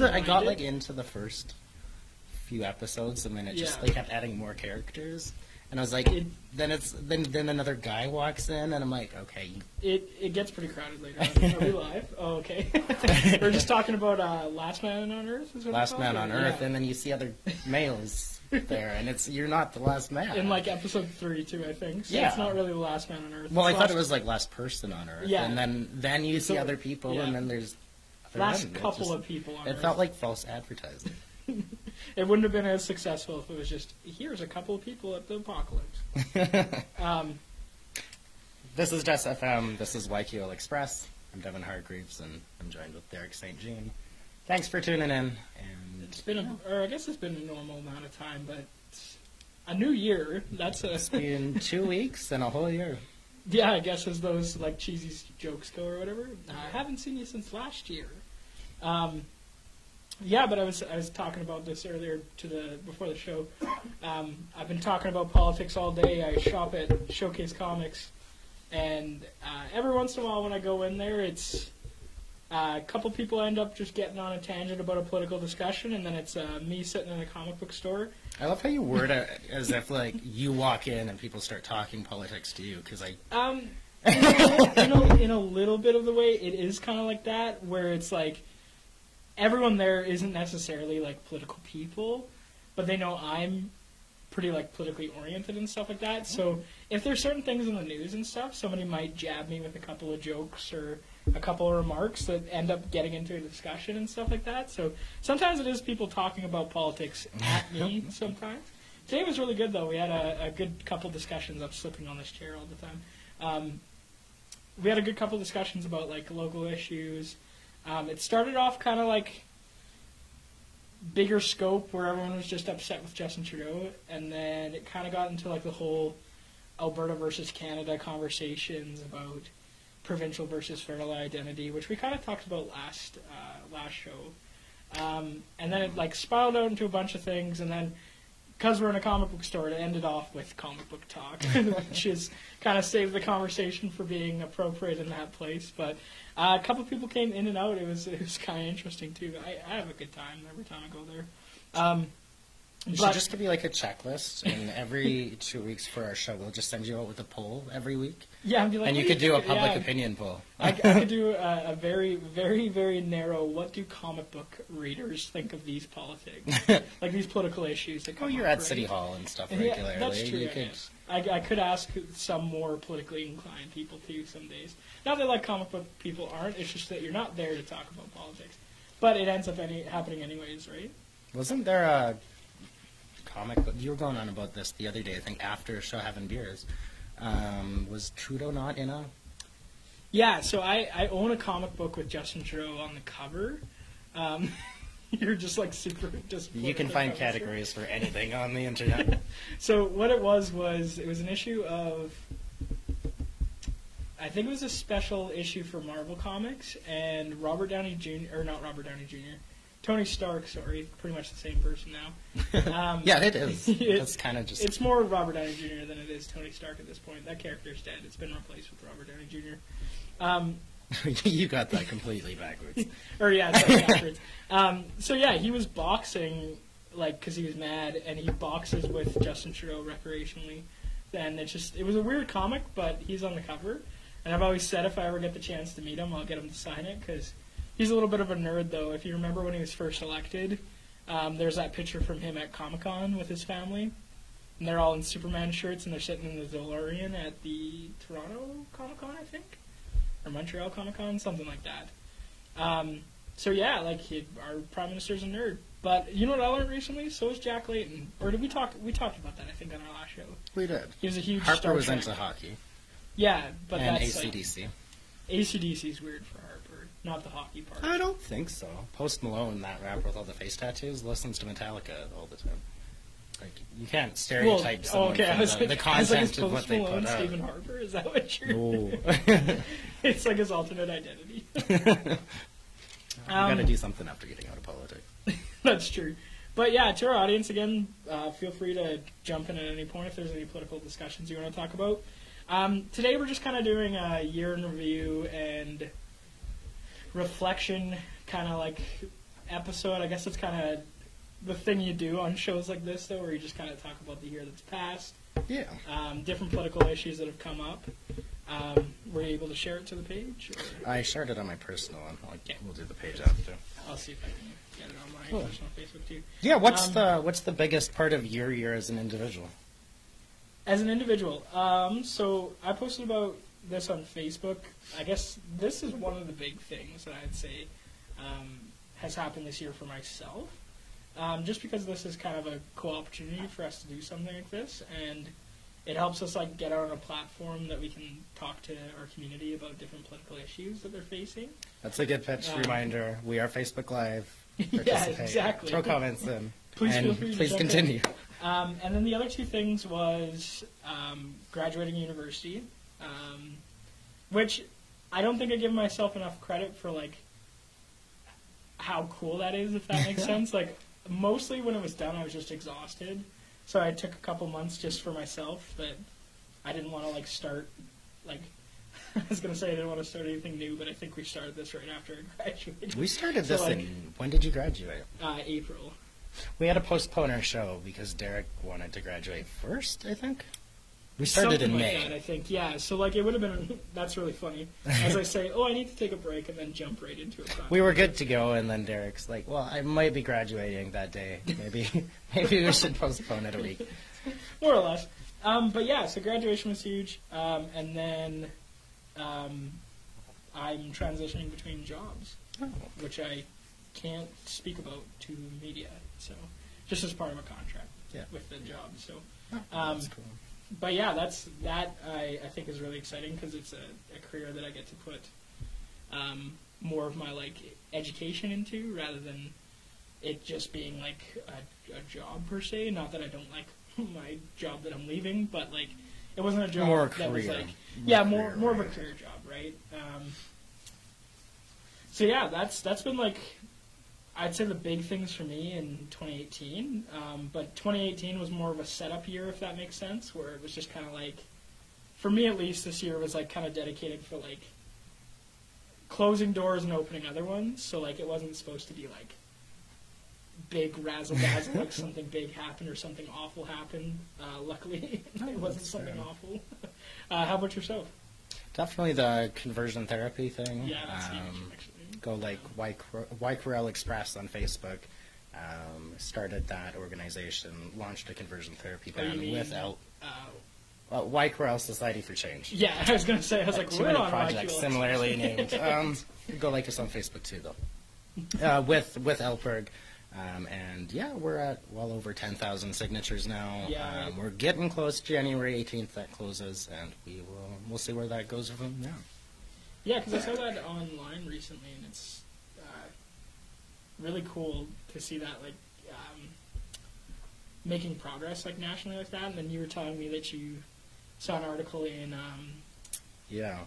I got like into the first few episodes, and then it just Yeah. like kept adding more characters, and I was like, It- then it's then then another guy walks in, and I'm like, okay, It it gets pretty crowded later. on. Are we live? Oh, okay. We're just talking about uh, Last Man on Earth. Is what last man on Earth, Yeah. and then you see other males there, and it's you're not the last man. in like episode three too, I think. So Yeah. it's not really the Last Man on Earth. well, I It's thought it was like last person on Earth, Yeah. and then then you see So- other people, yeah. and then there's last couple just- of people on It Earth. felt like false advertising. it wouldn't have been as successful if it was just here's a couple of people at the apocalypse. Um, This is Jess FM. This is YQL Express. I'm Devin Hargreaves, and I'm joined with Derek St. Jean. Thanks for tuning in. And it's been, a, or I guess it's been a normal amount of time, but a new year. That's a it's been two weeks and a whole year. yeah. I guess as those like cheesy jokes go or whatever. I haven't seen you since last year. Um, yeah, but I was I was talking about this earlier to the before the show. Um, I've been talking about politics all day. I shop at Showcase Comics, and uh, every once in a while when I go in there, it's uh, a couple people end up just getting on a tangent about a political discussion, and then it's uh, me sitting in a comic book store. I love how you word it as if like you walk in and people start talking politics to you because I Um, in, a, in, a, in a little bit of the way, it is kind of like that, where it's like everyone there isn't necessarily like political people, but they know I'm pretty like politically oriented and stuff like that. So if there's certain things in the news and stuff, somebody might jab me with a couple of jokes or a couple of remarks that end up getting into a discussion and stuff like that. So sometimes it is people talking about politics at me. Sometimes today was really good though. We had a, a good couple discussions. I'm slipping on this chair all the time. Um, we had a good couple discussions about like local issues. Um, it started off kind of like bigger scope where everyone was just upset with Justin Trudeau, and then it kind of got into like the whole Alberta versus Canada conversations about provincial versus federal identity, which we kind of talked about last uh, last show. Um, and then it like spiraled out into a bunch of things, and then because we're in a comic book store, to end it ended off with comic book talk, which is kind of saved the conversation for being appropriate in that place. But uh, a couple of people came in and out. It was it was kind of interesting too. I, I have a good time every time I go there. Um, you should just give you like a checklist, and every two weeks for our show, we'll just send you out with a poll every week, yeah, like, and you "What could do a public Yeah. opinion poll. I, I could do a, a very, very, very narrow. What do comic book readers think of these politics, like these political issues? That Oh, you're at right? City Hall and stuff Yeah, regularly. that's true. Could-. I, I could ask some more politically inclined people too some days. Not that like comic book people aren't. It's just that you're not there to talk about politics. But it ends up any, happening anyways, right? Wasn't there a comic book? You were going on about this the other day, I think, after show having beers. Um, was Trudeau not in a? Yeah. So I, I own a comic book with Justin Trudeau on the cover. Um, you're just like super disappointed. You can find that was true. categories for anything on the internet. So what it was was it was an issue of I think it was a special issue for Marvel Comics and Robert Downey Jr. or not Robert Downey Jr. Tony Stark, sorry, pretty much the same person now. Um, yeah, it is. it- That's kind of just. It's more Robert Downey Jr. than it is Tony Stark at this point. That character's dead. It's been replaced with Robert Downey Jr. Um, you got that completely backwards. or yeah, it's backwards. Um, so yeah, he was boxing like because he was mad, and he boxes with Justin Trudeau recreationally. And it's just it was a weird comic, but he's on the cover. And I've always said if I ever get the chance to meet him, I'll get him to sign it because he's a little bit of a nerd, though. If you remember when he was first elected, um, there's that picture from him at Comic Con with his family, and they're all in Superman shirts and they're sitting in the DeLorean at the Toronto Comic Con, I think, or Montreal Comic Con, something like that. Um, so yeah, like he, our prime minister's a nerd. But you know what I learned recently? So is Jack Layton. Or did we talk? We talked about that I think on our last show. We did. He was a huge Harper Star was Trek. into hockey Yeah, but and that's like, ACDC. ACDC's weird for Harper, not the hockey part. I don't think so. Post Malone, that rapper with all the face tattoos, listens to Metallica all the time. Like you can't stereotype well, someone okay, I from was the, like, the I was like, of what they Malone put out. Stephen Harper? Is that what you're? No. it's like his alternate identity. You got to Um, do something after getting out of politics. That's true. But yeah, to our audience again, uh, feel free to jump in at any point if there's any political discussions you want to talk about. Um, today we're just kind of doing a year in review and reflection, kind of like episode. I guess it's kind of the thing you do on shows like this, though, where you just kind of talk about the year that's passed, Yeah. um, different political issues that have come up. Um, were you able to share it to the page? Or? I shared it on my personal one. I'll- We'll do the page after. I'll see if I can get it on my Cool. personal Facebook too. Yeah. What's Um, the What's the biggest part of your year as an individual? As an individual, um, so I posted about this on Facebook. I guess this is one of the big things that I'd say um, has happened this year for myself. Um, just because this is kind of a cool opportunity for us to do something like this, and it helps us like get out on a platform that we can talk to our community about different political issues that they're facing. That's a good pitch Um, reminder. We are Facebook Live. yeah, exactly. Throw comments in. Please and feel free to please continue. Um, and then the other two things was um, graduating university, um, which I don't think I give myself enough credit for like how cool that is, if that makes sense. Like mostly when it was done, I was just exhausted, so I took a couple months just for myself. But I didn't want to like start like. I was gonna say I didn't want to start anything new, but I think we started this right after I graduated. We started So, this like- in. When did you graduate? uh, April. We had to postpone our show because Derek wanted to graduate first. I think. We started Something in like May. That, I think, yeah. So like, it would have been. That's really funny. As I say, oh, I need to take a break, and then jump right into it. We were good to go, and then Derek's like, "Well, I might be graduating that day. Maybe, maybe we should postpone it a week." more or less. Um, but yeah, so graduation was huge, um, and then um, I'm transitioning between jobs, Oh, which I can't speak about to media. So just as part of a contract Yeah. with the job. So, oh, Um, that's cool. But yeah, that's that. I, I think is really exciting because it's a, a career that I get to put um, more of my like education into rather than it just being like a, a job per se. Not that I don't like my job that I'm leaving, but like it wasn't a job More that was like More yeah, more career more of a career job, right? Um, so yeah, that's that's been like I'd say the big things for me in 2018. Um, but 2018 was more of a setup year, if that makes sense, where it was just kind of like, for me at least, this year was like kind of dedicated for like closing doors and opening other ones. So like it wasn't supposed to be like big razzle dazzle, like something big happened or something awful happened. Uh, luckily, it wasn't something awful. uh, how about yourself? Definitely the conversion therapy thing. Yeah, that's huge, um, actually. Go like YQL Express on Facebook. Um, started that organization, launched a conversion therapy Oh, plan mean- with El- Uh, uh, YQL Society for Change. yeah, I was gonna say, I was like, Too we're on projects similarly named. Um, go like us on Facebook too, though. Uh, with with Elperg, um, and yeah, we're at well over ten thousand signatures now. Yeah, um, right. we're getting close. January eighteenth that closes, and we will we'll see where that goes from now. Yeah, because I saw that online recently, and it's uh, really cool to see that like um, making progress like nationally like that. And then you were telling me that you saw an article in um, Yeah,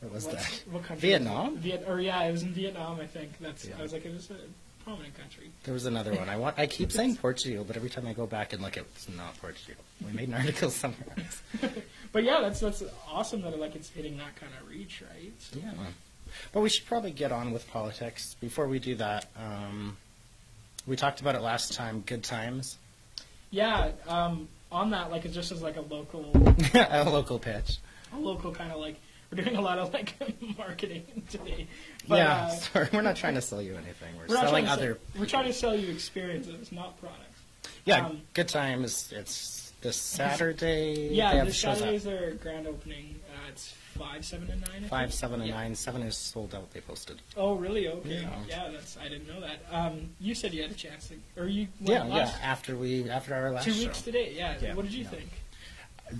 what was that? What country? Vietnam? Viet, or yeah, it was in Vietnam. I think that's. Yeah. I was like, it was a prominent country. There was another one. I want. I keep saying Portugal, but every time I go back and look, it's not Portugal. We made an article somewhere else. But yeah, that's that's awesome that like it's hitting that kind of reach, right? So, Yeah. But we should probably get on with politics. Before we do that, um, we talked about it last time. Good times, yeah. Um, on that, like, it's just as like a local a local pitch. a local kind of like we're doing a lot of like marketing today. But, yeah, uh, sorry, we're not trying to sell you anything. We're, we're selling other. Sell, we're trying to sell you experiences, not products. yeah, um, good times. It's this Saturday. Yeah, they have this shows Saturday up. grand opening. Uh, it's five, seven, and nine. I think? Five, seven, and Yeah. nine. Seven is sold out. They posted. Oh, really? Okay. Yeah. Yeah. that's I didn't know that. Um, you said you had a chance, to, or you Yeah, yeah. last After we, after our last two show. weeks today. Yeah. Yeah, What did you think?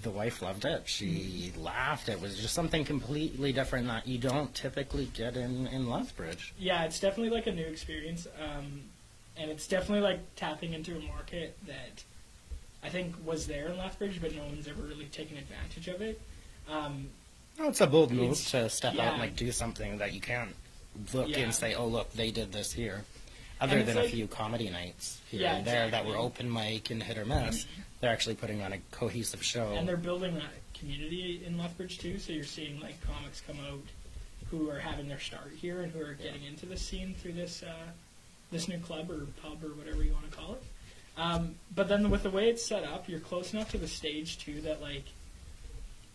the wife loved it. She laughed. It was just something completely different that you don't typically get in in Lethbridge. Yeah, it's definitely like a new experience, um, and it's definitely like tapping into a market that I think was there in Lethbridge, but no one's ever really taken advantage of it. Um, No, it's a bold move to step out and like do something that you can't look Yeah. and say, "Oh, look, they did this here." Other than a few comedy nights here Yeah, and there that were open mic and hit or miss, they're actually putting on a cohesive show. and they're building that community in Lethbridge too. So you're seeing like comics come out who are having their start here and who are getting into the scene through this uh, this new club or pub or whatever you want to call it. Um, but then with the way it's set up, you're close enough to the stage too that like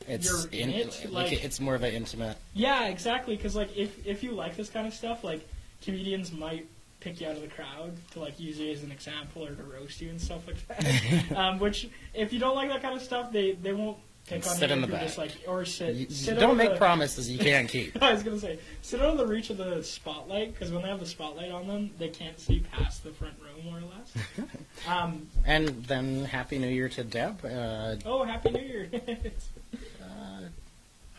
It's You're in it, like, like- it's more of an intimate. yeah exactly because like if if you like this kind of stuff like comedians might pick you out of the crowd to like use you as an example or to roast you and stuff like that. um, which if you don't like that kind of stuff, they they won't pick on Sit in the you're just back. like or sit. You, sit don't make the, promises you can't keep. I was gonna say sit out of the reach of the spotlight because when they have the spotlight on them, they can't see past the front row more or less. um, And then Happy New Year to Deb, uh, oh, happy New Year! uh,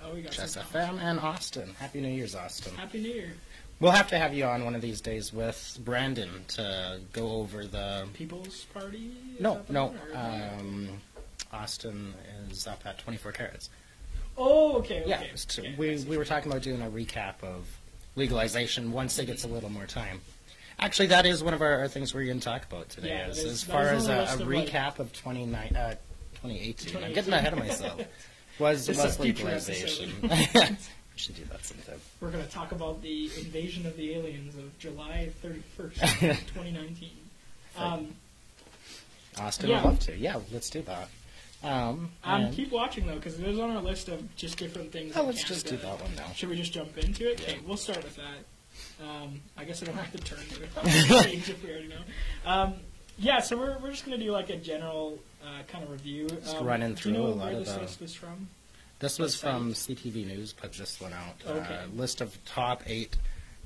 oh, we got Jess FM, and Austin. Happy New Year's, Austin. Happy New Year, We'll have to have you on one of these days with Brandon to go over the. People's Party. Is No, no. one, Um, Austin is up at 24 Karats. oh, okay, okay. Yeah, okay, we, we were talking about doing a recap of legalization once it gets a little more time. Actually, that is one of our, our things we're going to talk about today. Yeah, is, as far as a, a of, like- recap of 29, uh, 2018. I'm getting ahead of myself. Was, was legalization. we should do that sometime. We're going to talk about the invasion of the aliens of July 31st, 2019. Um, Austin Yeah. would love to. Yeah, let's do that. Um, um, keep watching though, because it is on our list of just different things. oh, let's just do that one now. Should we just jump into it? Okay, Yeah. we'll start with that. Um, I guess I don't have to turn to it if we already know. Um, yeah, so we're, we're just going to do like a general uh, kind of review. Just um, running do you through know a lot where of this the- list was from? This was from CTV News, put this one out. Okay. Uh, list of top eight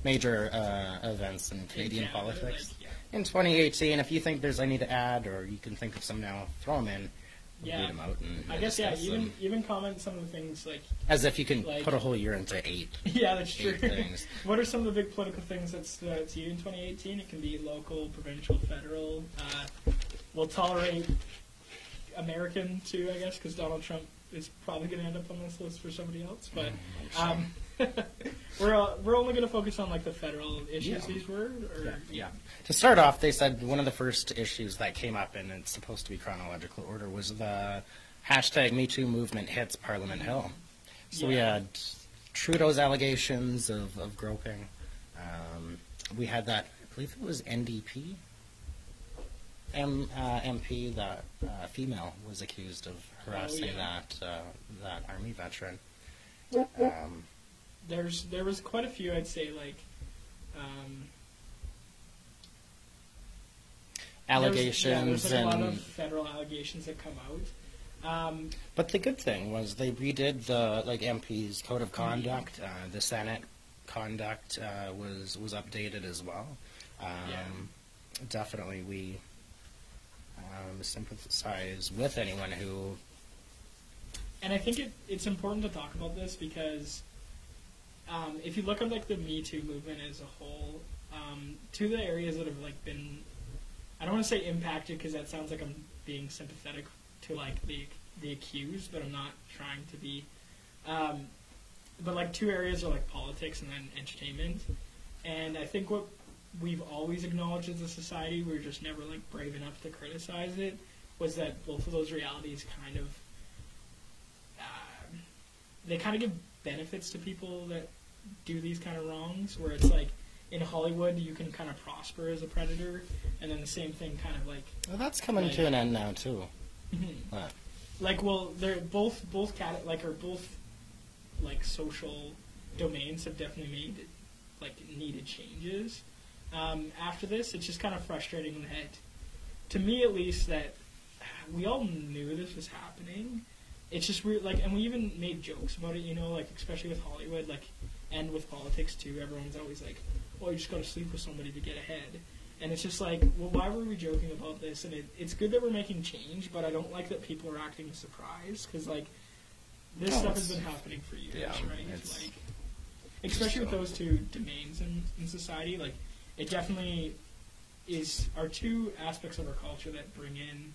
major uh, events in Canadian Canada, politics like, yeah. in 2018. If you think there's any to add, or you can think of some now, throw them in. Yeah. read them out and I guess yeah. Even them. even comment some of the things like as if you can like- put a whole year into eight. yeah, that's true. Things. what are some of the big political things that stood out to you in 2018? It can be local, provincial, federal. Uh, we'll tolerate American too, I guess, because Donald Trump is probably going to end up on this list for somebody else. But um, we're uh, we're only going to focus on like the federal issues. Yeah. These were, or Yeah, yeah. To start off, they said one of the first issues that came up, and it's supposed to be chronological order, was the hashtag Me Too movement hits Parliament Hill. So we had Trudeau's allegations of, of groping. Um, we had that, I believe it was NDP M, uh, MP, that uh, female was accused of harassing Oh, yeah. that uh, that army veteran. Um, there's there was quite a few. I'd say like. Um, allegations There's, yeah, there's like a lot and of federal allegations that come out. Um, But the good thing was they redid the like MP's code of conduct. Uh, the Senate conduct uh, was was updated as well. Um, Yeah. Definitely, we um, sympathize with anyone who. and I think it, it's important to talk about this because um, if you look at like the Me Too movement as a whole, um, two of the areas that have like been, I don't want to say impacted because that sounds like I'm being sympathetic to like the the accused, but I'm not trying to be. Um, but like two areas are like politics and then entertainment, and I think what we've always acknowledged as a society, we're just never like brave enough to criticize it, was that both of those realities kind of um, they kind of give benefits to people that do these kind of wrongs, where it's like in Hollywood you can kind of prosper as a predator, and then the same thing kind of like Well, that's coming Right. to an end now too. But like well they're both both cat like are both like social domains have definitely made like needed changes um, after this it's just kind of frustrating that to me at least that we all knew this was happening it's just weird like and we even made jokes about it you know like especially with hollywood like and with politics too everyone's always like well you just got to sleep with somebody to get ahead and it's just like, well, why were we joking about this? And it, it's good that we're making change, but I don't like that people are acting surprised because, like, this No, stuff has been happening for years, yeah, right? it's- Like, especially with those two domains in, in society, like, it definitely is are two aspects of our culture that bring in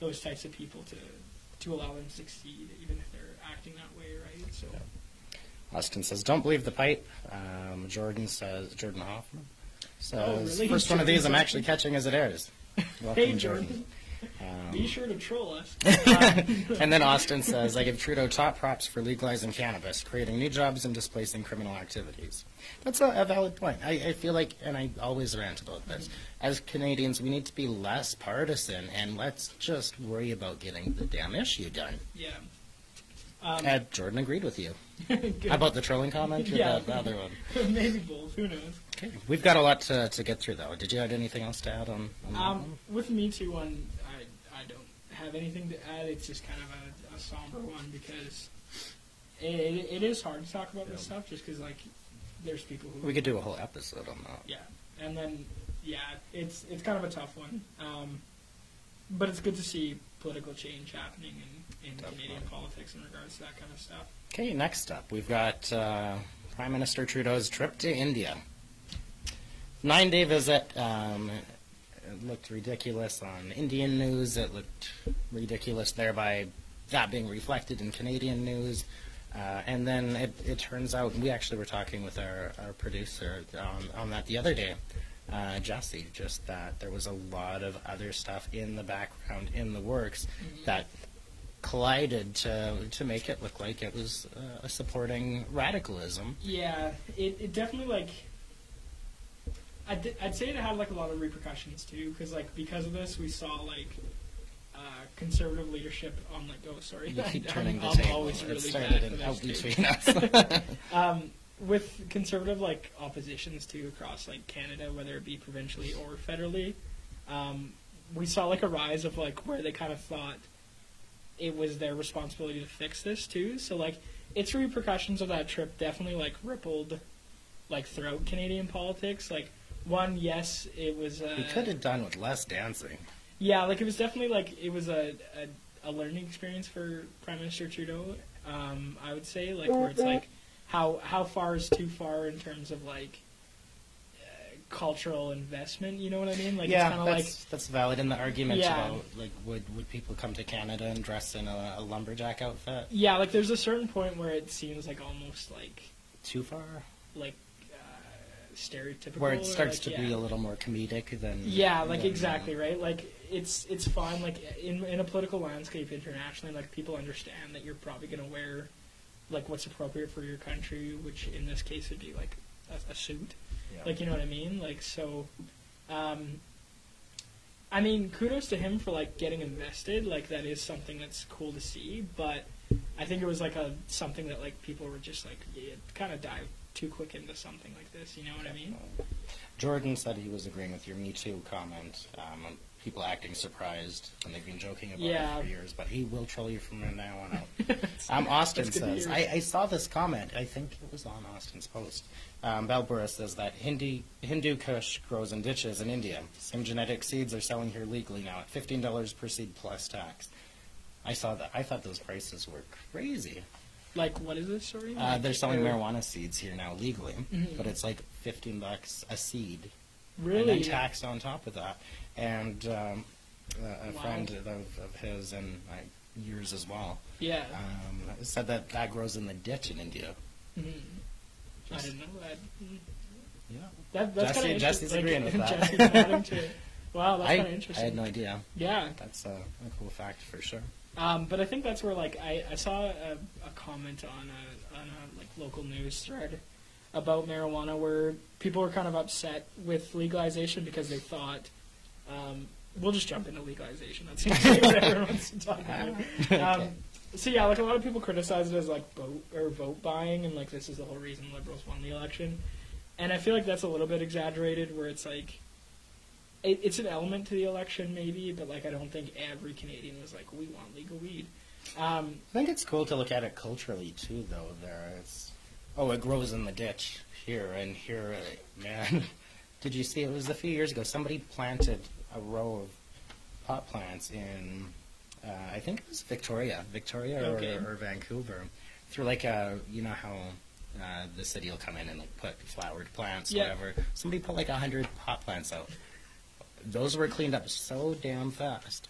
those types of people to to allow them to succeed, even if they're acting that way, right? So, Austin says, "Don't believe the pipe." Um, Jordan says, "Jordan Hoffman." So Oh, really? first one of these I'm actually catching as it airs. Welcome, hey, Jordan. Um, Be sure to troll us. and then Austin says, I give Trudeau top props for legalizing cannabis, creating new jobs and displacing criminal activities. That's a, a valid point. I, I feel like, and I always rant about this, as Canadians, we need to be less partisan and let's just worry about getting the damn issue done. yeah. Um, Uh, Jordan agreed with you. How about the trolling comment or Yeah. the, the other one? Maybe both. Who knows? Okay. We've got a lot to, to get through, though. Did you have anything else to add on, on? Um, with Me Too one, I, I don't have anything to add. It's just kind of a, a somber one because it, it, it is hard to talk about this stuff just because, like, there's people who. We could do a whole episode on that. Yeah. And then, yeah, it's it's kind of a tough one. Um, but it's good to see political change happening in, in Definitely. Canadian politics in regards to that kind of stuff. Okay, next up, we've got uh, Prime Minister Trudeau's trip to India. Nine day visit. Um, it looked ridiculous on Indian news. It looked ridiculous there by that being reflected in Canadian news. Uh, and then it, it turns out, we actually were talking with our, our producer on, on that the other day, uh, Jesse, just that there was a lot of other stuff in the background, in the works, that collided to, to make it look like it was uh, supporting radicalism. Yeah, it, it definitely like. I'd, I'd say it had like a lot of repercussions too, because like because of this, we saw like uh, conservative leadership on like oh sorry, You keep I'm- turning the I'm table. always it really started bad out between us. Um, with conservative like oppositions too across like Canada, whether it be provincially or federally, um, we saw like a rise of like where they kind of thought it was their responsibility to fix this too. So like its repercussions of that trip definitely like rippled like throughout Canadian politics. Like one, yes, it was. Uh, we could have done with less dancing. yeah, like it was definitely like it was a a, a learning experience for Prime Minister Trudeau. Um, I would say like where it's like how how far is too far in terms of like uh, cultural investment. You know what I mean? Like yeah, it's kind of that's, like that's valid in the argument Yeah. about like would would people come to Canada and dress in a, a lumberjack outfit? yeah, like there's a certain point where it seems like almost like Too far? like uh, stereotypical. Where it starts like, to yeah. be a little more comedic than Yeah, like than, uh, exactly right. Like it's it's fine. Like in in a political landscape internationally, like people understand that you're probably gonna wear like what's appropriate for your country, which in this case would be like a, a suit. yeah. Like you know what I mean? Like so. Um, I mean, kudos to him for like getting invested. Like that is something that's cool to see. But I think it was like a something that like people were just like yeah, kind of dive too quick into something like this. You know what I mean? Jordan said he was agreeing with your Me Too comment. Um, people acting surprised when they've been joking about Yeah. it for years, but he will troll you from now on out. Um, Austin That's good to says. I, I saw this comment. I think it was on Austin's post. Um, Balbura says that Hindi, Hindu Kush grows in ditches in India. Same genetic seeds are selling here legally now at $15 per seed plus tax. I saw that. I thought those prices were crazy. Like what is this? Sorry. Uh, they're selling marijuana seeds here now legally, Mhm. but it's like 15 bucks a seed Really? and then taxed on top of that. And um, a, a Wow. friend of, of his and yours as well Yeah. um, said that that grows in the ditch in India. Mhm. I Just- didn't know that. Yeah, That that's Jesse- kind of Jesse's agreeing with that. Jesse's to. Wow, that's kind of interesting. I had no idea. Yeah, That's a, a cool fact for sure. um, but I think that's where like I, I saw a, a comment on a on a like local news thread about marijuana where people were kind of upset with legalization because they thought. Um, we'll just jump into legalization. That seems like what everyone wants to talk about. Okay. Um, so yeah, like a lot of people criticize it as like vote or vote buying, and like this is the whole reason liberals won the election. And I feel like that's a little bit exaggerated, where it's like it, it's an element to the election maybe, but like I don't think every Canadian was like we want legal weed. Um, I think it's cool to look at it culturally too, though. There, it's oh, it grows in the ditch here and here. uh, Man, did you see? It was a few years ago. Somebody planted a row of pot plants in, uh, I think it was Victoria, Victoria or, Okay. or Vancouver, through like a, you know how. Uh, the city will come in and like put flowered plants, Yeah. whatever. Somebody put like a hundred pot plants out. Those were cleaned up so damn fast.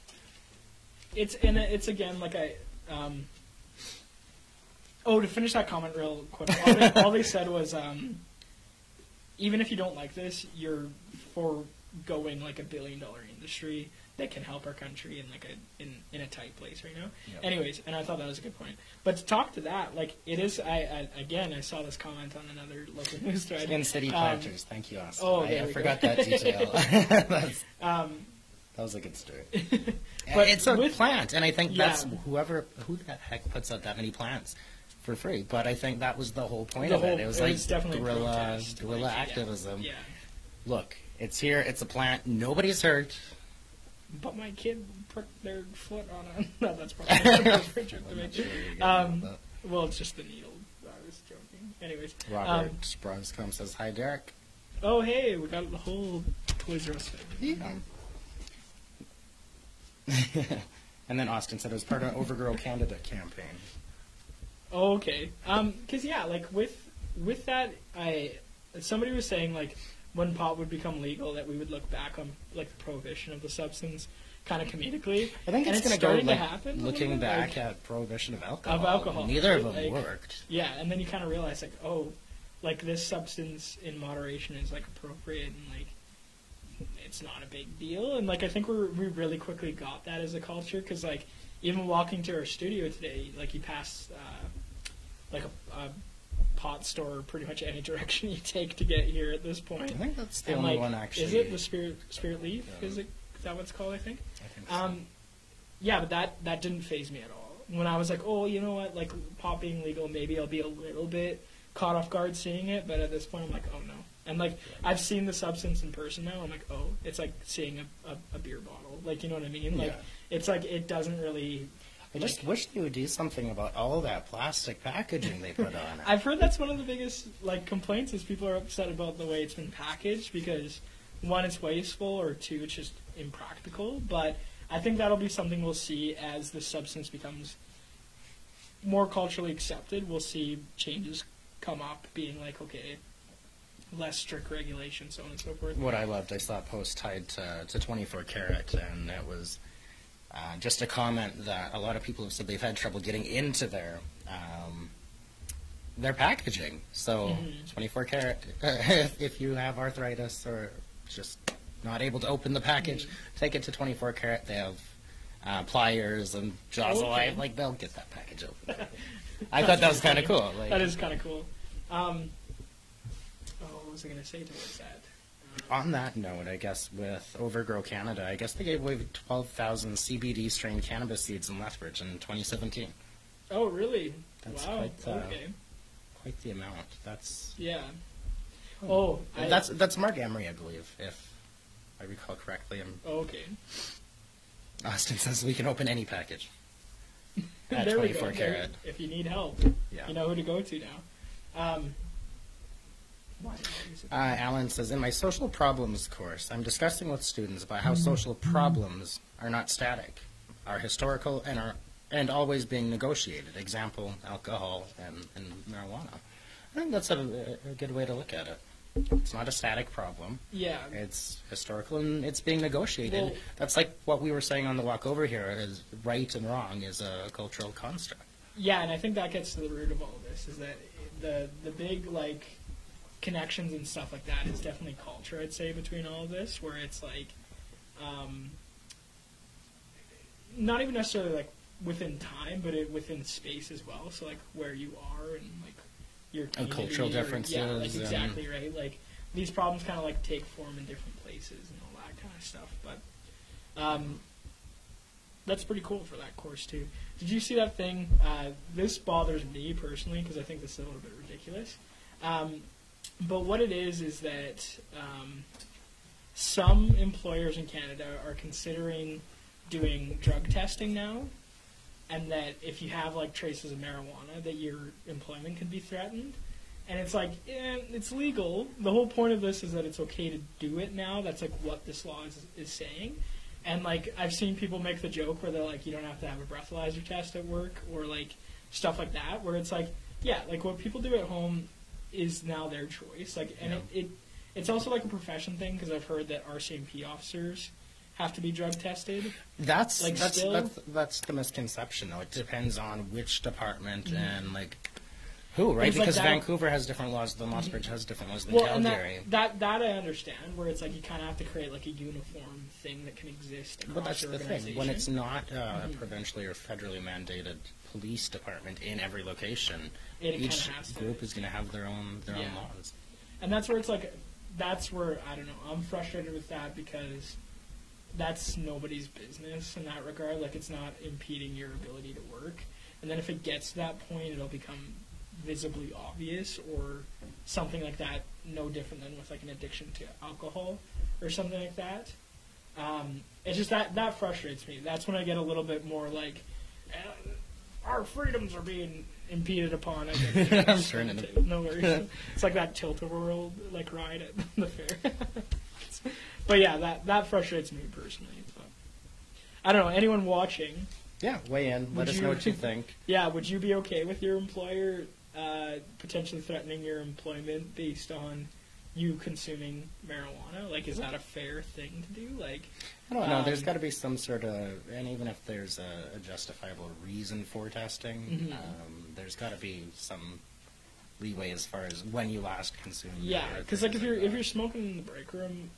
it's and it's again like I. Um, oh, to finish that comment real quick, all they, all they said was, um, even if you don't like this, you're foregoing like a billion dollar industry that can help our country in like a in, in a tight place right now. Yep. Anyways, and I thought that was a good point. But to talk to that, like it is. I, I again, I saw this comment on another local news thread. In City Um, Planters, thank you, Austin. oh, I, I forgot that detail. Um, that was a good story. But it's a with- plant, and I think Yeah. that's whoever who the heck puts out that many plants for free. But I think that was the whole point the of whole, it. It was like definitely guerrilla guerrilla like, yeah, activism. Yeah, Look, it's here. It's a plant. Nobody's hurt. but my kid pricked their foot on a. No, that's probably Richard to I'm me. sure where you're getting Um, Well, it's just the needle. I was joking. Anyways, that. Robert Sproscombe says hi, Derek. oh hey, we got the whole Toys R Us thing. Yeah. and then Austin said it was part of an Overgrow Canada campaign. Oh, okay. Um, cause yeah, like with with that, I somebody was saying like when pot would become legal, that we would look back on like the prohibition of the substance, kind of comedically. I think And it's, it's going to starting to happen looking bit, back like- at prohibition of alcohol. Of alcohol, neither of them Like- worked. Yeah, and then you kind of realize like, oh, like this substance in moderation is like appropriate and like it's not a big deal. And like I think we we really quickly got that as a culture because like even walking to our studio today, like you pass uh, like a, a pot store pretty much any direction you take to get here at this point. I think that's the And, only like, one actually. Is it the Spirit Spiritleaf? Yeah. Is it is that what it's called? I think. I think so. Um, yeah, but that that didn't phase me at all. When I was like, oh, you know what, like pot being legal, maybe I'll be a little bit caught off guard seeing it. But at this point, I'm like, oh no. And like I've seen the substance in person now. I'm like, oh, it's like seeing a, a, a beer bottle. Like you know what I mean? Like Yeah. it's like it doesn't really. I just wish they would do something about all that plastic packaging they put on it. I've heard that's one of the biggest like complaints is people are upset about the way it's been packaged because one, it's wasteful, or two, it's just impractical. But I think that'll be something we'll see as the substance becomes more culturally accepted. We'll see changes come up, being like, okay, less strict regulation, so on and so forth. what I loved, I saw a post tied to, to 24 Karat, and it was uh, just a comment that a lot of people have said they've had trouble getting into their um, their packaging. So Mhm. 24 Karat, if, if you have arthritis or just not able to open the package, take it to 24 Karat. They have uh, pliers and jaws Okay. alive. Like they'll get that package open. I thought that was kind of cool. Like, That is kind of cool. Um, oh, what was I going to say towards that? On that note, I guess with Overgrow Canada, I guess they gave away 12,000 CBD strain cannabis seeds in Lethbridge in 2017. Oh, really? That's wow. quite, uh, okay. Quite the amount. That's Yeah. Oh, I, that's that's Marc Emery, I believe, if I recall correctly. And okay. Austin says we can open any package at there we 24 go. karat. If you need help, Yeah. you know who to go to now. Um, why did I use it? Uh, Alan says, in my social problems course, I'm discussing with students about how social problems are not static, are historical, and are and always being negotiated. Example: alcohol and, and marijuana. I think that's a, a good way to look at it. It's not a static problem. yeah. It's historical and it's being negotiated. Well- that's like what we were saying on the walk over here. Is right and wrong is a cultural construct. Yeah, and I think that gets to the root of all of this is that the the big like connections and stuff like that is definitely culture. I'd say between all of this, where it's like, um, not even necessarily like within time, but it, within space as well. So like where you are and like your And cultural or- Yeah, differences like and- exactly right. Like these problems kind of like take form in different places and all that kind of stuff. But um, that's pretty cool for that course too. Did you see that thing? Uh, this bothers me personally because I think this is a little bit ridiculous. Um, but what it is is that um, some employers in Canada are considering doing drug testing now, and that if you have like traces of marijuana, that your employment can be threatened. And it's like, eh, it's legal. The whole point of this is that it's okay to do it now. That's like what this law is, is saying. And like I've seen people make the joke where they're like, you don't have to have a breathalyzer test at work or like stuff like that. Where it's like, yeah, like what people do at home is now their choice. Like, and Yeah. it, it it's also like a profession thing because I've heard that RCMP officers have to be drug tested. That's Like, that's still- that's that's the misconception though. It depends on which department Mm-hmm. and like Who, right? Things Because that- Vancouver has different laws than Lethbridge has different laws than Well, and Calgary. that, that that I understand, where it's like you kind of have to create like a uniform thing that can exist across But that's your the thing. When it's not uh, a Mhm. provincially or federally mandated police department in every location, It each has to. group is going to have their own their Yeah. own laws. and that's where it's like that's where I don't know. I'm frustrated with that because that's nobody's business in that regard. Like it's not impeding your ability to work. And then if it gets to that point, it'll become visibly obvious or something like that. No different than with like an addiction to alcohol or something like that. Um, it's just that that frustrates me. That's when I get a little bit more like. "Uh, our freedoms are being impeded upon. I get I'm turning it. No worries. it's like that tilt a whirl like ride at the fair. but yeah, that that frustrates me personally. But I don't know. Anyone watching? Yeah, weigh in. Let us you- know what you think. Yeah, would you be okay with your employer uh, potentially threatening your employment based on you consuming marijuana? Like, is that a fair thing to do? Like, I don't know. Um, There's got to be some sort of, and even if there's a, a justifiable reason for testing, Mhm. um, there's got to be some leeway as far as when you last consumed. yeah, because like if you're that. if you're smoking in the break room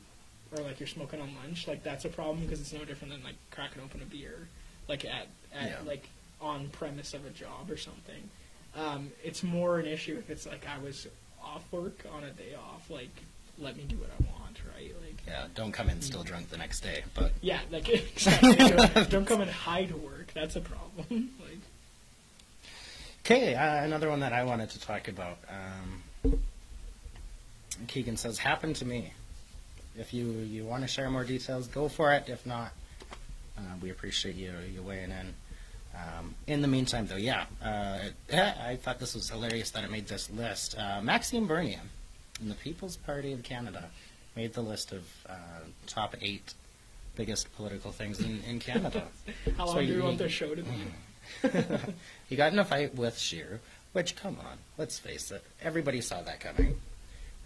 or like you're smoking on lunch, like that's a problem because it's no different than like cracking open a beer, like at at Yeah. like on premise of a job or something. Um, it's more an issue if it's like I was off work on a day off, like let me do what I want, right? Like yeah, don't come in still drunk the next day. But Yeah, like exactly. don't, don't come and hide to work. That's a problem. like, Okay, uh, another one that I wanted to talk about. Um, Keegan says, "Happened to me." If you you want to share more details, go for it. If not, uh, we appreciate you you weighing in. Um, in the meantime, though, yeah, uh, I thought this was hilarious that it made this list. Uh, Maxime Bernier, in the People's Party of Canada, made the list of uh, top eight biggest political things in, in Canada. how So long do you- want the show to be? he got in a fight with Scheer, which, come on, let's face it, everybody saw that coming.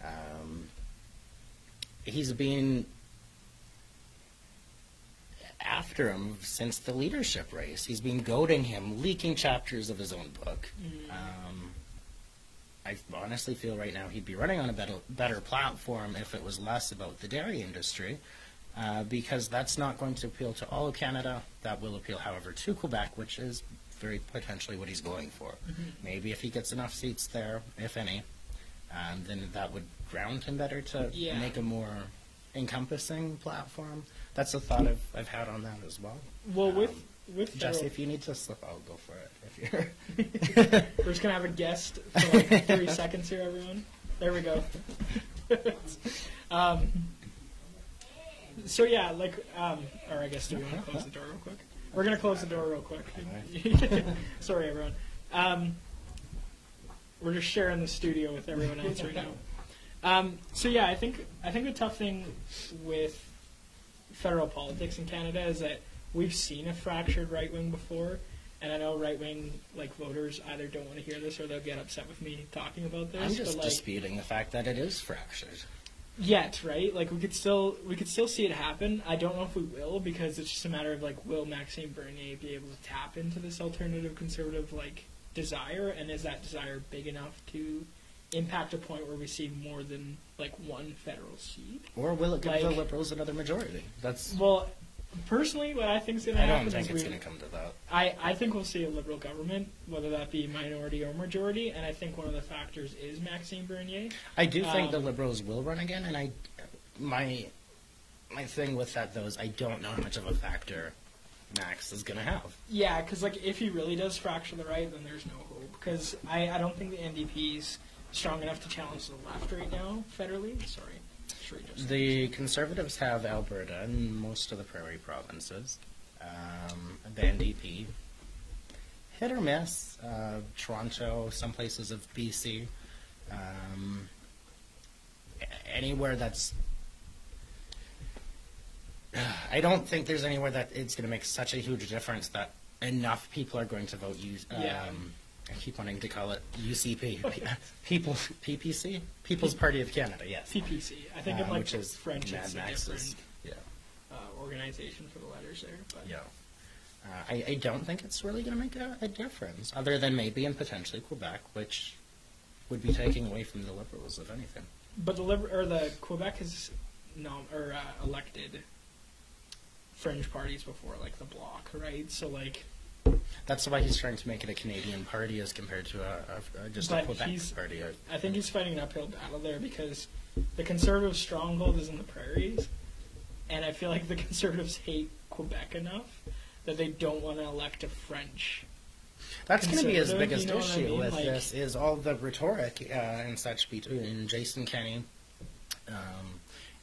Um, he's been after him since the leadership race. He's been goading him, leaking chapters of his own book. Mhm. Um, I honestly feel right now he'd be running on a better, better platform if it was less about the dairy industry, uh, because that's not going to appeal to all of Canada. That will appeal, however, to Quebec, which is very potentially what he's going for. Mhm. Maybe if he gets enough seats there, if any, um, then that would ground him better to Yeah. make a more encompassing platform. That's a thought I've, I've had on that as well. Well, with Um, with Jesse, federal- if you need to slip out, go for it. If you're we're just gonna have a guest for like three seconds here, everyone. There we go. um, so yeah, like, um, or I guess do we want to close the door real quick? We're gonna close the door real quick. Sorry, everyone. Um, we're just sharing the studio with everyone else right now. Um, so yeah, I think I think the tough thing with federal politics in Canada is that we've seen a fractured right wing before, and I know right wing like voters either don't want to hear this or they'll get upset with me talking about this. I'm just but, like, disputing the fact that it is fractured. yet, right? Like we could still we could still see it happen. I don't know if we will because it's just a matter of like will Maxime Bernier be able to tap into this alternative conservative like desire, and is that desire big enough to impact a point where we see more than like one federal seat? Or will it give the Liberals another majority? That's. Well, personally, what I think is going to happen. I don't think is it's going to come to that. I, I think we'll see a liberal government, whether that be minority or majority, and I think one of the factors is Maxime Bernier. I do think the Um, Liberals will run again, and I, my, my thing with that though is I don't know how much of a factor Max is going to have. Yeah, because like if he really does fracture the right, then there's no hope. Because I, I don't think the NDP's strong enough to challenge the left right now federally. Sorry, The Conservatives have Alberta and most of the prairie provinces. Um, the NDP, hit or miss. Uh, Toronto, some places of BC. Um, anywhere that's. I don't think there's anywhere that it's going to make such a huge difference that enough people are going to vote. U- um, Yeah. I keep wanting to call it UCP, People PPC, People's Party of Canada. Yes, PPC. I think uh, in like which is French, Mad it's a Max's- different Yeah, uh, organization for the letters there. But yeah. Uh, I, I don't think it's really going to make a, a difference, other than maybe in potentially Quebec, which would be taking away from the Liberals, if anything. But the Liber- or the Quebec has no or uh, elected fringe parties before, like the Bloc, right? So like, That's why he's trying to make it a Canadian party as compared to a, a, just But a Quebec party. I think he's fighting an uphill battle there because the conservative stronghold is in the prairies, and I feel like the conservatives hate Quebec enough that they don't want to elect a French. That's going to be his biggest you know what I issue mean? with Like- this is all the rhetoric uh, and such between Jason Kenney, um,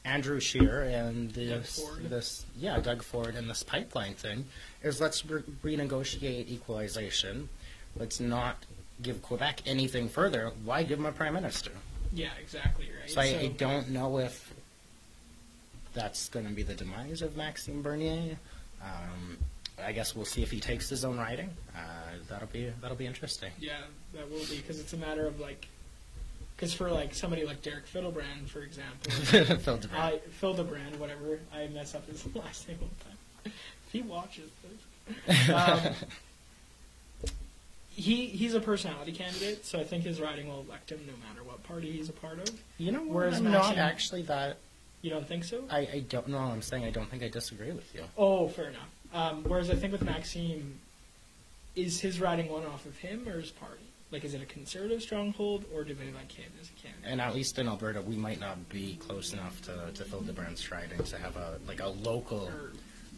Andrew Scheer, and this, this yeah Doug Ford and this pipeline thing is let's re- renegotiate equalization. Let's not give Quebec anything further. Why give them a prime minister? Yeah, exactly right. So I, I don't know if that's going to be the demise of Maxime Bernier. Um, I guess we'll see if he takes his own riding. Uh, that'll be that'll be interesting. Yeah, that will be because it's a matter of like, because for like somebody like Derek Fiddlebrand, for example, Phil DeBrand. I Fiddlebrand, whatever, I mess up his last name all the time. If he watches this, um, he he's a personality candidate, so I think his riding will elect him no matter what party he's a part of. you know what? Whereas I'm not Maxime- actually that. You don't think so? I, I don't know. I'm saying I don't think I disagree with you. Oh, fair enough. Um, whereas I think with Maxime, is his riding one off of him or his party? Like, is it a conservative stronghold, or do they like him as a candidate? And at least in Alberta, we might not be close enough to, to Phil DeBrand's riding to have a like a local Or,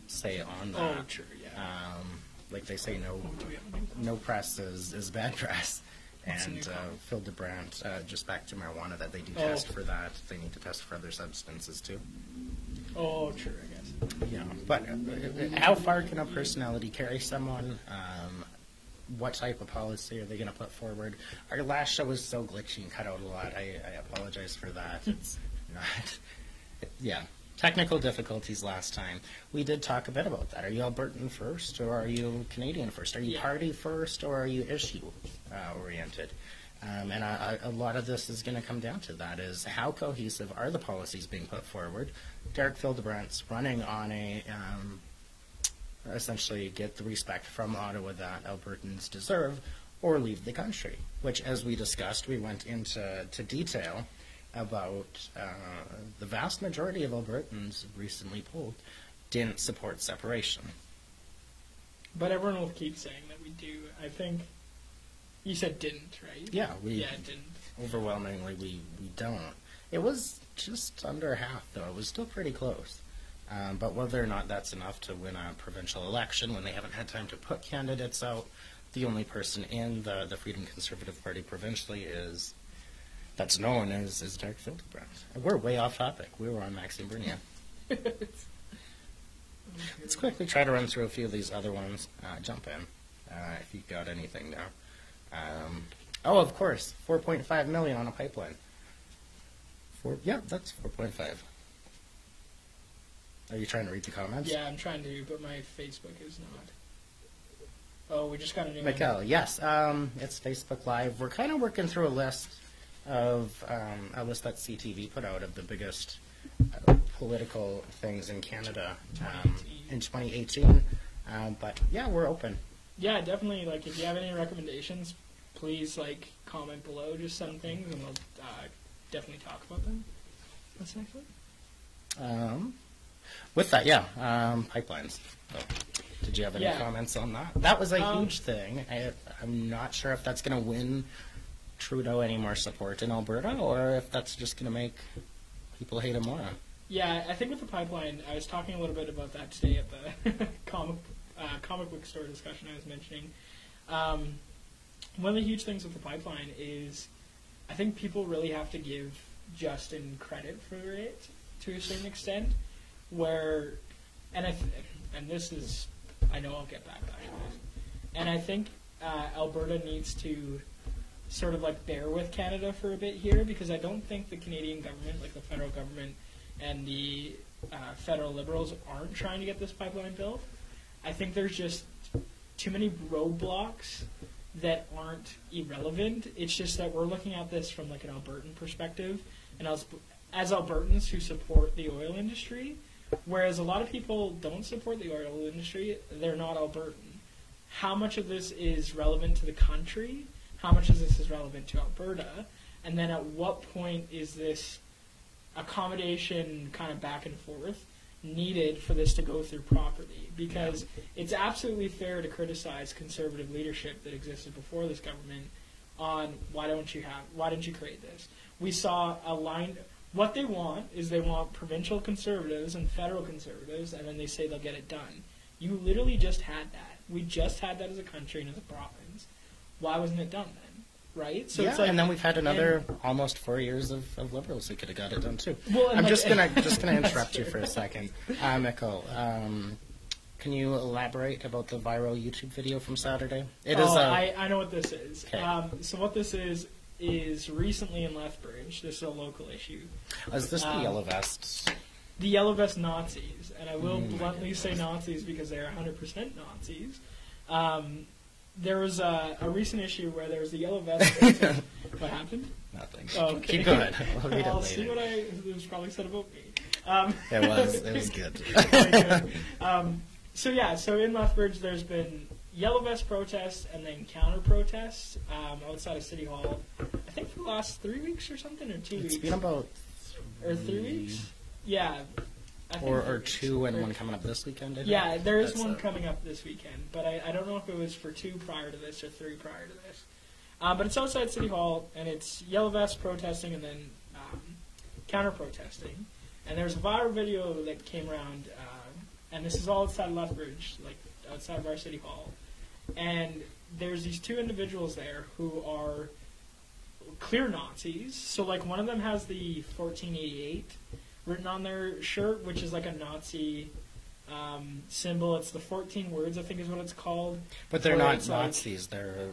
say on that. oh, that. true, yeah. Um, like they say, no Oh, do we have a new- no press is, is bad press. What's And uh, DeBrandt, uh, just back to marijuana, that they do Oh. test for that. They need to test for other substances too. Oh, true, I guess. Yeah, but uh, how far can a personality carry someone? Um, what type of policy are they going to put forward? Our last show was so glitchy and cut out a lot. I, I apologize for that. It's not. Yeah, technical difficulties last time. We did talk a bit about that. Are you Albertan first, or are you Canadian first? Are you Yeah. party first, or are you issue uh, oriented? Um, and I, I, a lot of this is going to come down to that: is how cohesive are the policies being put forward? Derek Fildebrandt's running on a um, essentially get the respect from Ottawa that Albertans deserve, or leave the country. Which, as we discussed, we went into to detail about uh, the vast majority of Albertans recently polled didn't support separation. But everyone will keep saying that we do. I think you said didn't, right? Yeah, we Yeah, didn't. overwhelmingly we, we don't. It was just under half, though. It was still pretty close. Um, but whether or not that's enough to win a provincial election when they haven't had time to put candidates out, the only person in the, the Freedom Conservative Party provincially is that's known as is Derek Fildebrandt. We're way off topic. We were on Maxime Bernier. Let's quickly try to run through a few of these other ones. Uh, jump in uh, if you've got anything now. Um, oh, of course, 4.5 million on a pipeline. Four, yeah, that's 4.5. Are you trying to read the comments? Yeah, I'm trying to, but my Facebook is not. Oh, we just got a new Mikel, yes, um, it's Facebook Live. We're kind of working through a list of um, a list that CTV put out of the biggest uh, political things in Canada um, in 2018. Um, but yeah, we're open. Yeah, definitely. Like, if you have any recommendations, please like comment below just some things, and we'll uh, definitely talk about them. What's next one? Um, with that, yeah, um, pipelines. Oh, did you have any Yeah. comments on that? That was a Um, huge thing. I, I'm not sure if that's going to win Trudeau any more support in Alberta, or if that's just going to make people hate him more. Yeah, I think with the pipeline, I was talking a little bit about that today at the comic uh, comic book store discussion I was mentioning. Um, one of the huge things with the pipeline is, I think people really have to give Justin credit for it to a certain extent. Where, and I and this is, I know I'll get backlash on this, and I think uh, Alberta needs to sort of like bear with Canada for a bit here because I don't think the Canadian government, like the federal government and the uh, federal liberals, aren't trying to get this pipeline built. I think there's just too many roadblocks that aren't irrelevant. It's just that we're looking at this from like an Albertan perspective, and as as Albertans who support the oil industry, whereas a lot of people don't support the oil industry, they're not Albertan. How much of this is relevant to the country how much is this is relevant to Alberta, and then at what point is this accommodation kind of back and forth needed for this to go through properly? Because it's absolutely fair to criticize conservative leadership that existed before this government on why don't you have why didn't you create this? We saw a line. What they want is they want provincial conservatives and federal conservatives, and then they say they'll get it done. You literally just had that. We just had that as a country and as a province. Why wasn't it done then? Right? So yeah, and then we've had another almost four years of, of liberals who could have got it done too. Well, I'm like, just gonna just gonna interrupt you for a second, uh, Mikkel. Um, can you elaborate about the viral YouTube video from Saturday? It oh, is. A... I, I know what this is. Um, so what this is is recently in Lethbridge. This is a local issue. Is this um, the yellow vests? The yellow vest Nazis, and I will mm, bluntly say Nazis because they are 100% Nazis. Um, there was a, a, recent issue where there was the yellow vest. what happened? Nothing. Oh, okay. Keep going. We'll, I'll see what I it was probably said about me. Um, it was. It was good. good. Um, so yeah, so in Lethbridge, there's been yellow vest protests and then counter protests um, outside of City Hall. I think for the last three weeks or something, or two it's weeks. It's been about or three weeks. Yeah. Or, or two and one coming up this weekend. yeah, there is That's one coming up this weekend, but I, I don't know if it was for two prior to this or three prior to this. Uh, but it's outside City Hall, and it's yellow vest protesting and then um, counter protesting. And there's a viral video that came around, uh, and this is all outside Lethbridge, like outside of our City Hall. And there's these two individuals there who are clear Nazis. So, like, one of them has the 1488 written on their shirt, which is like a Nazi um, symbol. It's the 14 words, I think, is what it's called. But they're not Nazis. Like, they're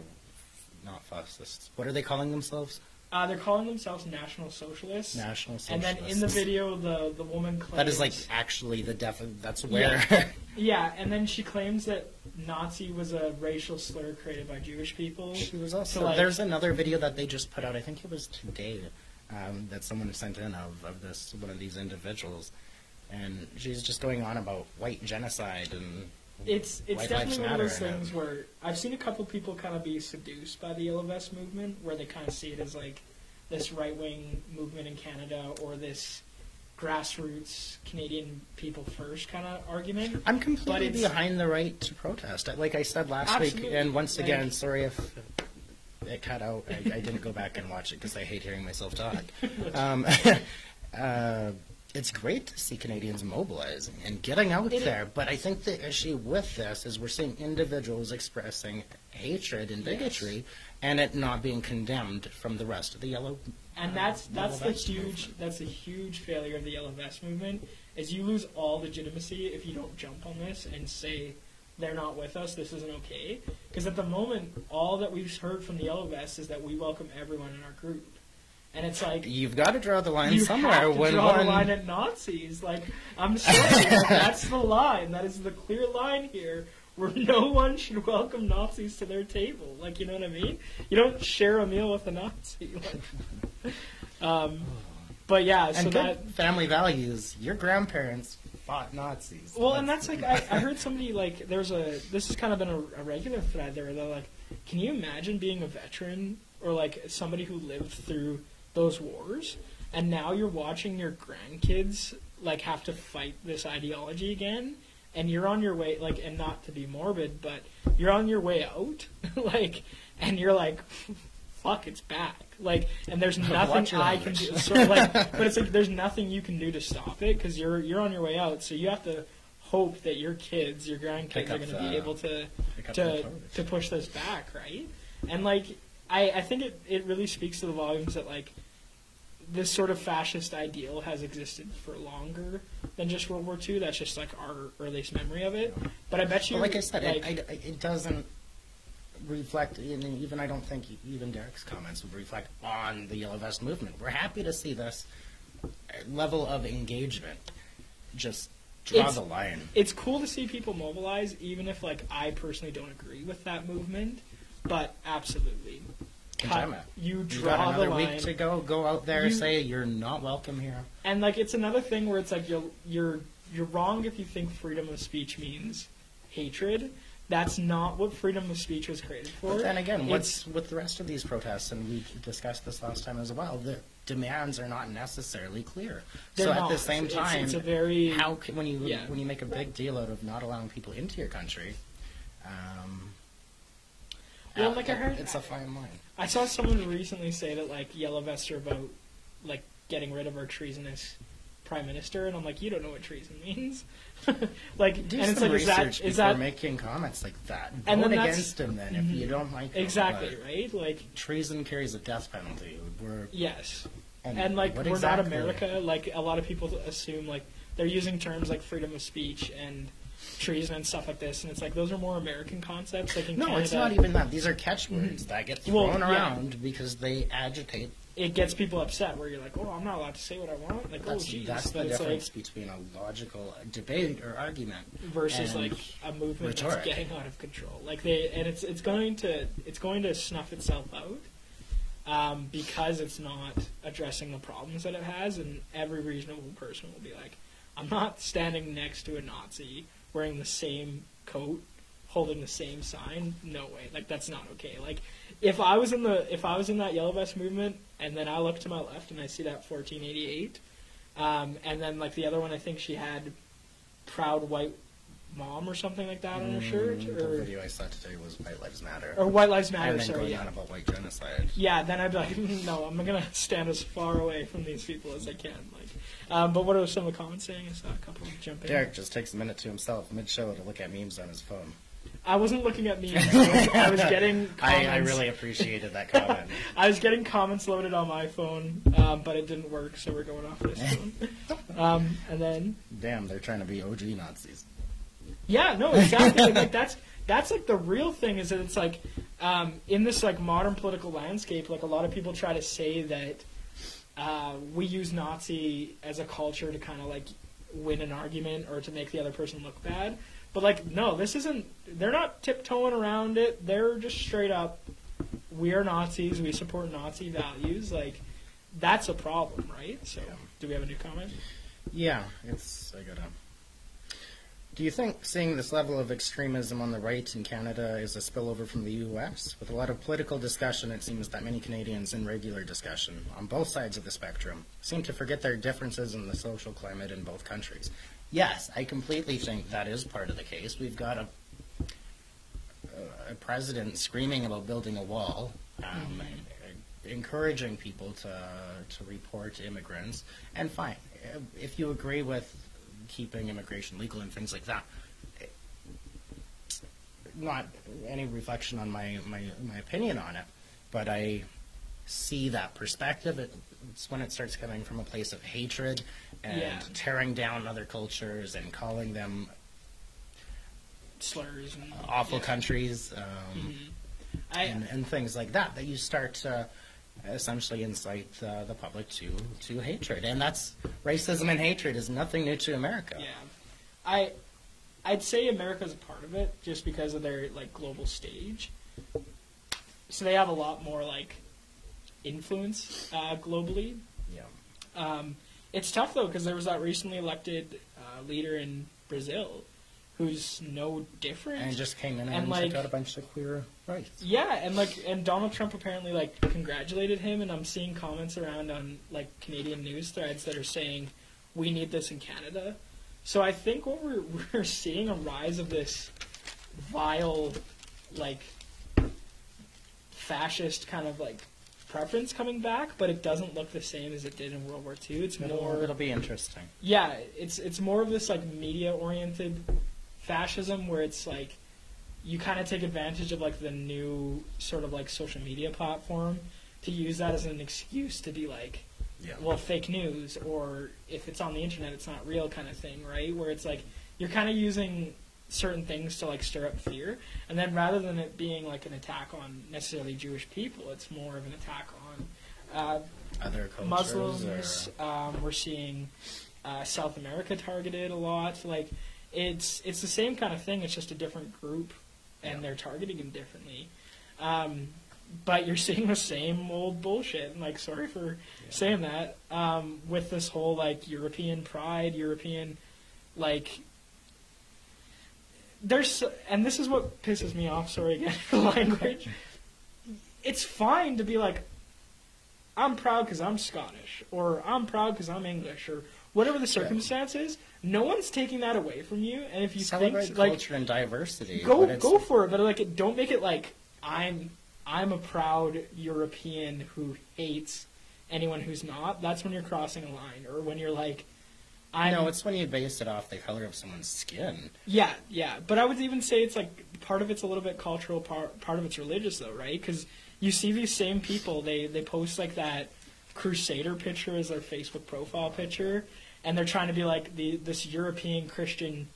not fascists. What are they calling themselves? Uh, they're calling themselves National Socialists. National Socialists. And then in the video, the the woman claims that is like actually the def. That's where. Yeah. yeah, and then she claims that Nazi was a racial slur created by Jewish people. She was also. So, like, there's another video that they just put out. I think it was today um, that someone sent in of, of this one of these individuals, and she's just going on about white genocide and. It's it's definitely one of those things where I've seen a couple people kind of be seduced by the Yellow Vest movement, where they kind of see it as like this right wing movement in Canada or this grassroots Canadian people first kind of argument. I'm completely behind the right to protest. Like I said last week, and once again, sorry if it cut out. I, I didn't go back and watch it because I hate hearing myself talk. Um, uh, it's great to see Canadians mobilizing and getting out there, but I think the issue with this is we're seeing individuals expressing hatred and bigotry, yes. and it not being condemned from the rest of the yellow. And uh, that's that's the huge movement. that's a huge failure of the yellow vest movement is you lose all legitimacy if you don't jump on this and say they're not with us, this isn't okay. Because at the moment, all that we've heard from the Yellow Vests is that we welcome everyone in our group. And it's like you've got to draw the line you somewhere. Have to when draw one... the line at Nazis. Like I'm sorry, that's the line. That is the clear line here, where no one should welcome Nazis to their table. Like you know what I mean? You don't share a meal with a Nazi. Like, um, but yeah, and so good that family values. Your grandparents fought Nazis. Well, and that's like I, I heard somebody like there's a this has kind of been a, a regular thread there. They're like, can you imagine being a veteran or like somebody who lived through those wars, and now you're watching your grandkids like have to fight this ideology again, and you're on your way like, and not to be morbid, but you're on your way out, like, and you're like, fuck, it's back. Like, and there's nothing I can do. Sort of like, but it's like there's nothing you can do to stop it because you're you're on your way out. So you have to hope that your kids, your grandkids, are going to be able to to to push this back, right? And like, I I think it it really speaks to the volumes that like this sort of fascist ideal has existed for longer than just World War II. That's just like our earliest memory of it. But I bet you, like I said, like, it, it, it doesn't reflect, and even I don't think even Derek's comments would reflect on the Yellow Vest movement. We're happy to see this level of engagement. Just draw the line. It's cool to see people mobilize, even if like I personally don't agree with that movement. But absolutely, you draw you got another the line. week to go. Go out there, you, say you're not welcome here. And like it's another thing where it's like you're you're you're wrong if you think freedom of speech means hatred That's not what freedom of speech was created for. But then again, It's- what's with the rest of these protests, and we discussed this last time as well, the demands are not necessarily clear. So at not. the same It's- time, it's a very- how can, when you Yeah. when you make a big deal out of not allowing people into your country, um, Well, like I heard- it's a fine line. I saw someone recently say that like yellow vests are about like getting rid of our treasonous prime minister, and I'm like, you don't know what treason means. like, Do and it's some like, is research that before that making comments like that. Vote And then Mm-hmm. against him then if you don't like him. exactly but right? Like, Treason carries a death penalty. We're yes, and, and like we're exactly- not America. Like a lot of people assume like they're using terms like freedom of speech and treason and stuff like this, and it's like those are more American concepts. Like in No, Canada, it's not even that. These are catchwords that get Well, thrown yeah. around because they agitate it gets people upset where you're like, oh, I'm not allowed to say what I want. Like, That's, oh, geez. that's the But difference between a logical debate or argument versus like a movement rhetoric. that's getting out of control. Like they, and it's it's going to it's going to snuff itself out um, because it's not addressing the problems that it has, and every reasonable person will be like, I'm not standing next to a Nazi wearing the same coat, holding the same sign. No way. Like that's not okay. Like if I was in the if I was in that yellow vest movement, and then I look to my left and I see that 1488, um, and then like the other one, I think she had proud white mom or something like that on her shirt, Mm, the video I saw today was White Lives Matter. or White Lives Matter. and then Sorry, going yeah. on about white genocide. Yeah, then I'd be like, no, I'm gonna stand as far away from these people as I can. Like, um, but what are some of the comments saying? I saw a couple jumping. Derek just takes a minute to himself mid-show to look at memes on his phone. I wasn't looking at memes. I was, I was getting. Comments. I, I really appreciated that comment. I was getting comments loaded on my phone, um, but it didn't work, so we're going off this phone. Um, and then, Damn, they're trying to be OG Nazis. yeah, no, exactly. like that's that's like the real thing is that it's like um, in this like modern political landscape, like a lot of people try to say that uh, we use Nazi as a culture to kind of like win an argument or to make the other person look bad. But like, no, this isn't. They're not tiptoeing around it. They're just straight up. We are Nazis. We support Nazi values. Like, that's a problem, right? So, do we have a new comment? Yeah, it's I gotta. Do you think seeing this level of extremism on the right in Canada is a spillover from the U.S.? With a lot of political discussion, it seems that many Canadians in regular discussion, on both sides of the spectrum, seem to forget their differences in the social climate in both countries. Yes, I completely think that is part of the case. We've got a, a president screaming about building a wall, um, encouraging people to to report immigrants, and fine, if you agree with keeping immigration legal and things like that. Not any reflection on my, my, my opinion on it, but I see that perspective. It, it's when it starts coming from a place of hatred and Yeah. tearing down other cultures and calling them Slurs and awful yeah. countries um, Mhm. I, and, and things like that. That you start to essentially incite uh, the public to to hatred, and that's racism and hatred is nothing new to America. Yeah, I I'd say America's a part of it just because of their like global stage. So they have a lot more like influence uh, globally. Yeah. Um, it's tough though because there was that recently elected uh, leader in Brazil who's no different. and just came in and, And, like- took out a bunch of queer rights. Yeah, and like and Donald Trump apparently like congratulated him, and I'm seeing comments around on like Canadian news threads that are saying we need this in Canada. So I think what we're we're seeing a rise of this vile, like fascist kind of like preference coming back, but it doesn't look the same as it did in World War II. It's It'll, more it'll be interesting. yeah, it's it's more of this like media oriented fascism where it's like you kind of take advantage of like the new sort of like social media platform to use that as an excuse to be like Yeah. well fake news or if it's on the internet it's not real kind of thing right where it's like you're kind of using certain things to like stir up fear and then rather than it being like an attack on necessarily jewish people it's more of an attack on uh, Other Muslims. or Um, we're seeing uh, South America targeted a lot. Like it's it's the same kind of thing. It's just a different group, and Yeah. they're targeting them differently. Um, but you're seeing the same old bullshit. And like, sorry for saying that. Um, with this whole like European pride, European like there's and this is what pisses me off. Sorry again for the language. It's fine to be like, I'm proud because I'm Scottish, or I'm proud because I'm English, or whatever the circumstance is. No one's taking that away from you, and if you Celebrate think like culture and diversity. go go for it, but like don't make it like I'm I'm a proud European who hates anyone who's not. That's when you're crossing a line, or when you're like. I No, it's when you base it off the color of someone's skin. yeah, yeah, but I would even say it's like part of it's a little bit cultural, part part of it's religious though, right? Because you see these same people, they they post like that crusader picture as their Facebook profile picture, and they're trying to be like the this European Christian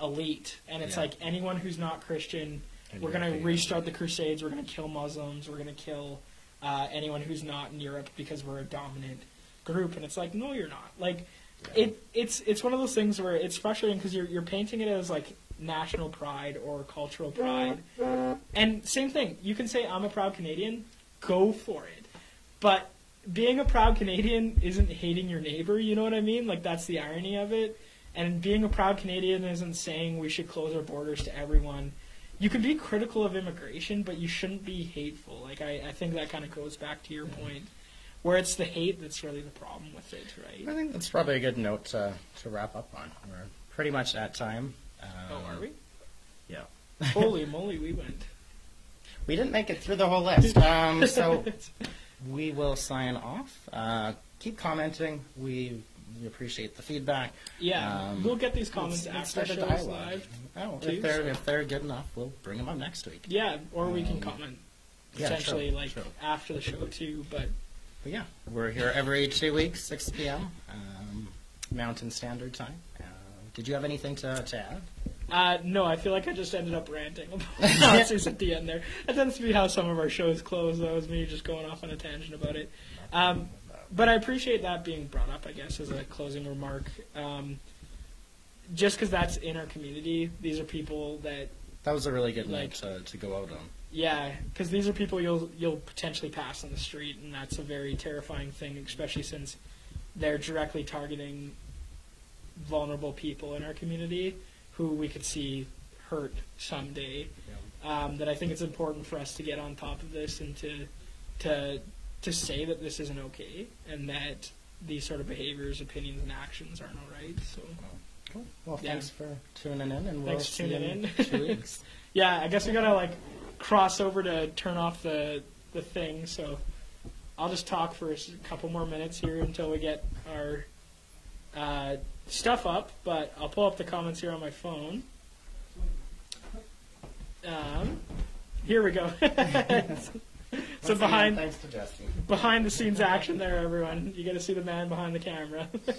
elite, and it's Yeah. like anyone who's not Christian, And we're gonna restart the Crusades, we're gonna kill Muslims, we're gonna kill uh, anyone who's not in Europe because we're a dominant group, and it's like no, you're not, like it it's it's one of those things where it's frustrating because you're you're painting it as like national pride or cultural pride, and same thing. You can say I'm a proud Canadian, go for it, but being a proud Canadian isn't hating your neighbor. You know what I mean? Like that's the irony of it. And being a proud Canadian isn't saying we should close our borders to everyone. You can be critical of immigration, but you shouldn't be hateful. Like I, I think that kind of goes back to your point, where it's the hate that's really the problem with it, right? I think that's probably a good note to, to wrap up on. We're pretty much at time. Um, Oh, are we? Yeah. Holy moly, we went. We didn't make it through the whole list. Um, so we will sign off. Uh, keep commenting. We, we appreciate the feedback. Yeah, Um, we'll get these comments Let's- after the show's dialogue. live. Oh, too, if they're so- if they're good enough, we'll bring them up next week. Yeah, or we can Um, comment yeah, potentially sure, like sure. after the show too. But But yeah, we're here every two weeks, 6 p.m. Um, Mountain Standard Time. Uh, did you have anything to, to add? Uh, no, I feel like I just ended up ranting about Nazis at the end there. That tends to be how some of our shows close. That was me just going off on a tangent about it. Um, but I appreciate that being brought up. I guess as a closing remark. Um, just because that's in our community, these are people that That was a really good Like- night to, to go out on. Yeah, because these are people you'll you'll potentially pass on the street, and that's a very terrifying thing, especially since they're directly targeting vulnerable people in our community who we could see hurt someday. Um, that I think it's important for us to get on top of this and to to to say that this isn't okay, and that these sort of behaviors, opinions, and actions aren't all right. So. Cool. Well, Yeah. thanks for tuning in, and we'll Thanks for see you tuning in in. two weeks. Yeah, I guess we gotta like cross over to turn off the the thing. So I'll just talk for a couple more minutes here until we get our uh, stuff up. But I'll pull up the comments here on my phone. Um, here we go. so behind Thanks to behind the scenes action there, everyone. You got to see the man behind the camera.